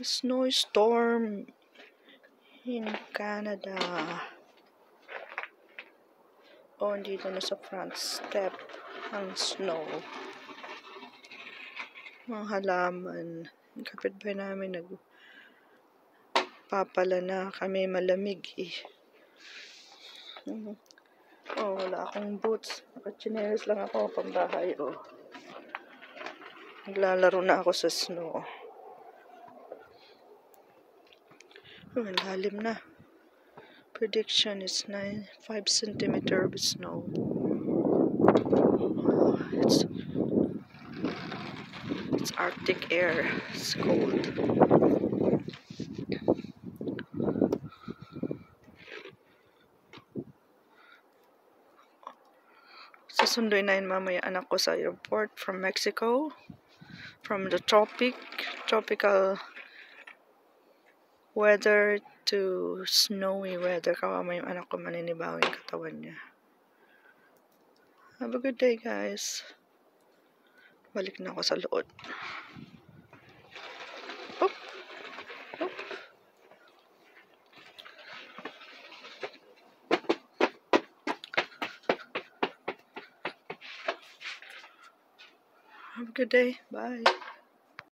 snowstorm in Canada. Oh, dito na sa front step ang snow. Mga halaman. Yung kapitbahay namin nag papala na kami malamig eh. Oh, wala akong boots. Nakachinelas lang ako pambahay. Oh. Naglalaro na ako sa snow. Oh, ang lalim na. Prediction is 9, 5 centimeter of snow. It's, it's Arctic air. It's cold. Sasunduin na yun mamaya anak ko sa airport from Mexico. From the tropic, tropical weather to snowy weather. Kawama yung anak ko maninibaw yung katawan niya. Have a good day, guys. Balik na ako sa loob. Oh. Oh. Have a good day. Bye.